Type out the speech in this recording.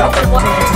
小火锅